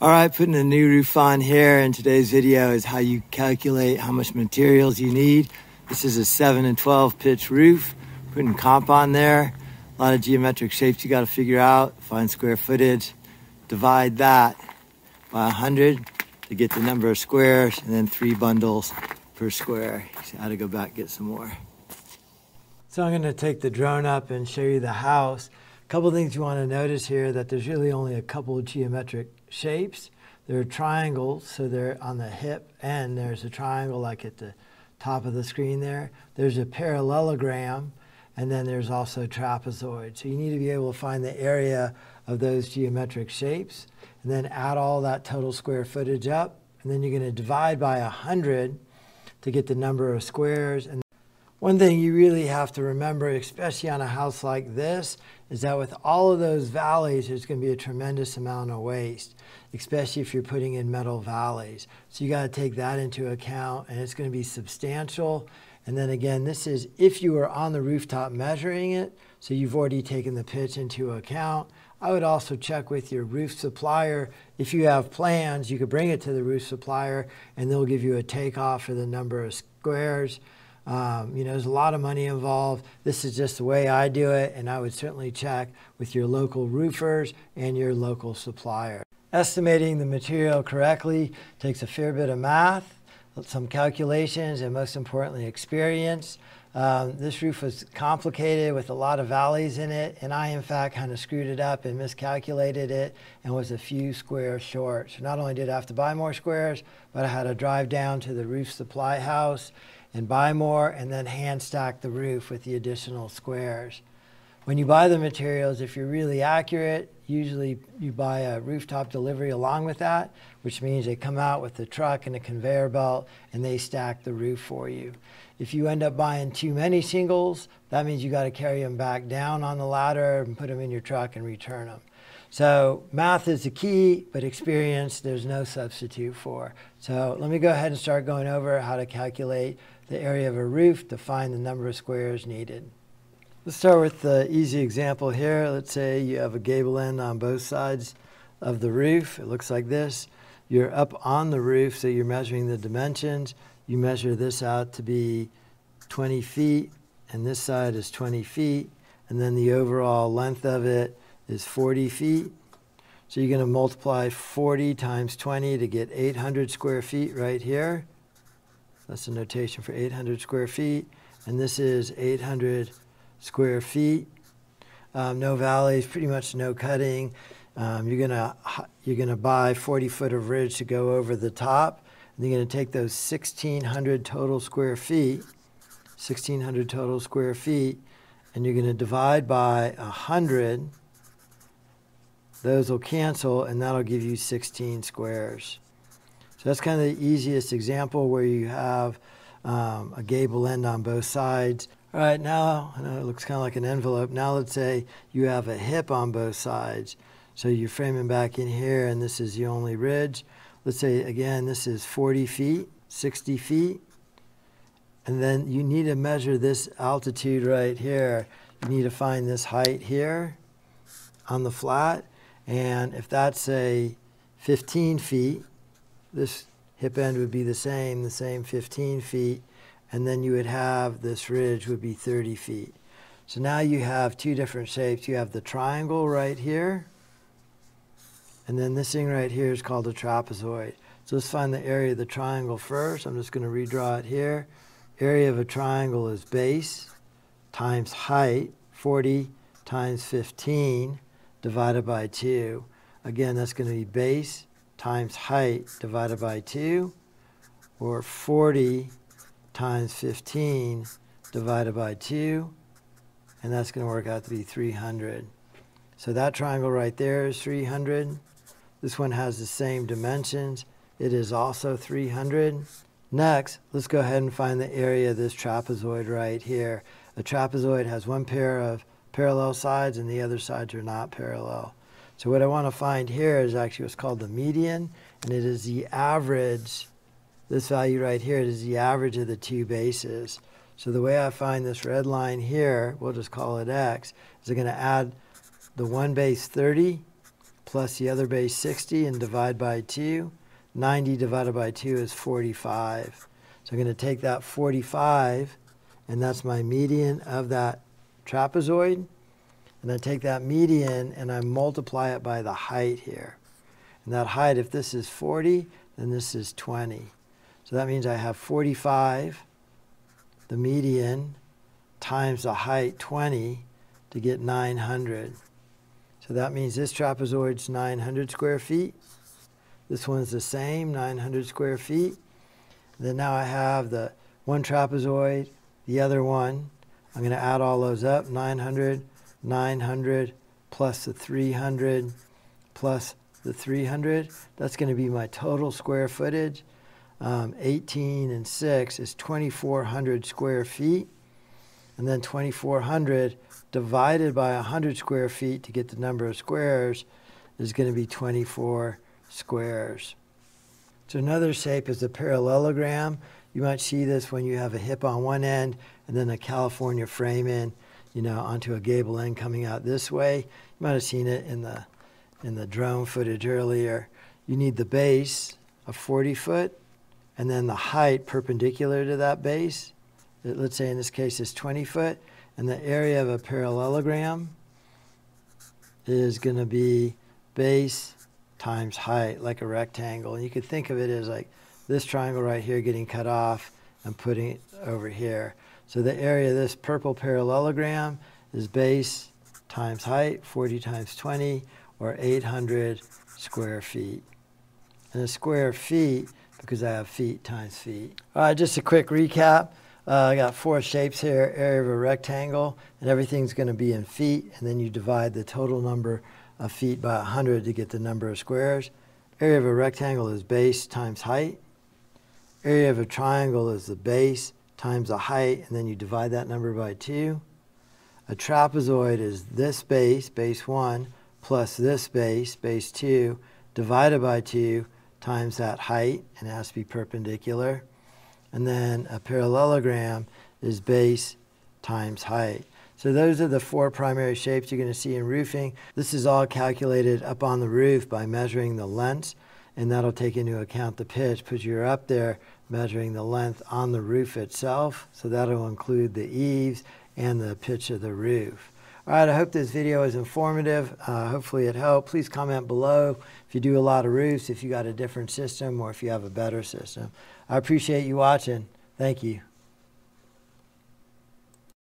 All right, putting a new roof on here in today's video is how you calculate how much materials you need. This is a 7 and 12 pitch roof, putting comp on there. A lot of geometric shapes you got to figure out, find square footage, divide that by 100 to get the number of squares, and then three bundles per square. So I had to go back get some more. So I'm going to take the drone up and show you the house. Couple things you want to notice here that there's really only a couple of geometric shapes. They're triangles, so they're on the hip and There's a triangle like at the top of the screen there. There's a parallelogram, and then there's also trapezoid. So you need to be able to find the area of those geometric shapes, and then add all that total square footage up, and then you're going to divide by 100 to get the number of squares. And one thing you really have to remember, especially on a house like this, is that with all of those valleys, there's going to be a tremendous amount of waste, especially if you're putting in metal valleys. So you got to take that into account, and it's going to be substantial. And then again, this is if you are on the rooftop measuring it, so you've already taken the pitch into account. I would also check with your roof supplier. If you have plans, you could bring it to the roof supplier, and they'll give you a takeoff for the number of squares. Um, you know, there's a lot of money involved. This is just the way I do it, and I would certainly check with your local roofers and your local supplier. Estimating the material correctly takes a fair bit of math, some calculations, and most importantly, experience. Um, this roof was complicated with a lot of valleys in it, and I, in fact, kind of screwed it up and miscalculated it and was a few squares short. So not only did I have to buy more squares, but I had to drive down to the roof supply house and buy more and then hand stack the roof with the additional squares. When you buy the materials, if you're really accurate, usually you buy a rooftop delivery along with that, which means they come out with the truck and a conveyor belt and they stack the roof for you. If you end up buying too many shingles, that means you got to carry them back down on the ladder and put them in your truck and return them. So math is the key, but experience there's no substitute for. So let me go ahead and start going over how to calculate the area of a roof to find the number of squares needed. Let's start with the easy example here. Let's say you have a gable end on both sides of the roof. It looks like this. You're up on the roof, so you're measuring the dimensions. You measure this out to be 20 feet, and this side is 20 feet, and then the overall length of it is 40 feet. So you're going to multiply 40 times 20 to get 800 square feet right here. That's the notation for 800 square feet. And this is 800 square feet. Um, no valleys, pretty much no cutting. Um, you're gonna you're gonna buy 40 foot of ridge to go over the top. And you're gonna take those 1,600 total square feet, 1,600 total square feet, and you're gonna divide by 100. Those will cancel, and that'll give you 16 squares. So that's kind of the easiest example where you have um, a gable end on both sides. All right, now, it looks kind of like an envelope. Now let's say you have a hip on both sides. So you're framing back in here, and this is the only ridge. Let's say, again, this is 40 feet, 60 feet. And then you need to measure this altitude right here. You need to find this height here on the flat. And if that's, say, 15 feet, this hip end would be the same, the same 15 feet, and then you would have this ridge would be 30 feet. So now you have two different shapes. You have the triangle right here, and then this thing right here is called a trapezoid. So let's find the area of the triangle first. I'm just going to redraw it here. Area of a triangle is base times height, 40 times 15 divided by 2. Again, that's going to be base times height divided by 2, or 40 times 15 divided by 2, and that's going to work out to be 300. So that triangle right there is 300. This one has the same dimensions. It is also 300. Next, let's go ahead and find the area of this trapezoid right here. A trapezoid has one pair of parallel sides and the other sides are not parallel. So what I want to find here is actually what's called the median, and it is the average, this value right here, it is the average of the two bases. So the way I find this red line here, we'll just call it x, is I'm going to add the one base 30 plus the other base 60 and divide by 2. 90 divided by 2 is 45. So I'm going to take that 45, and that's my median of that trapezoid. And I take that median and I multiply it by the height here. And that height, if this is 40, then this is 20. So that means I have 45, the median, times the height 20 to get 900. So that means this trapezoid's 900 square feet. This one's the same, 900 square feet. Then now I have the one trapezoid, the other one. I'm going to add all those up, 900, 900, plus the 300, plus the 300. That's going to be my total square footage. Um, 18 and 6 is 2,400 square feet. And then 2,400 divided by 100 square feet to get the number of squares is going to be 24 squares. So another shape is a parallelogram. You might see this when you have a hip on one end and then a California frame in, you know, onto a gable end coming out this way. You might have seen it in the in the drone footage earlier. You need the base of 40 foot and then the height perpendicular to that base. Let's say in this case is 20 foot and the area of a parallelogram is going to be base times height, like a rectangle. And you could think of it as like this triangle right here getting cut off and putting it over here. So the area of this purple parallelogram is base times height, 40 times 20, or 800 square feet. And a square feet, because I have feet times feet. All right, just a quick recap. Uh, I got four shapes here, area of a rectangle, and everything's going to be in feet, and then you divide the total number of feet by 100 to get the number of squares. Area of a rectangle is base times height. Area of a triangle is the base times the height, and then you divide that number by 2. A trapezoid is this base, base 1, plus this base, base 2, divided by 2 times that height, and it has to be perpendicular. And then a parallelogram is base times height. So those are the four primary shapes you're going to see in roofing. This is all calculated up on the roof by measuring the lengths, and that'll take into account the pitch because you're up there measuring the length on the roof itself. So that'll include the eaves and the pitch of the roof. All right, I hope this video is informative. Uh, hopefully it helped. Please comment below if you do a lot of roofs, if you got a different system, or if you have a better system. I appreciate you watching. Thank you.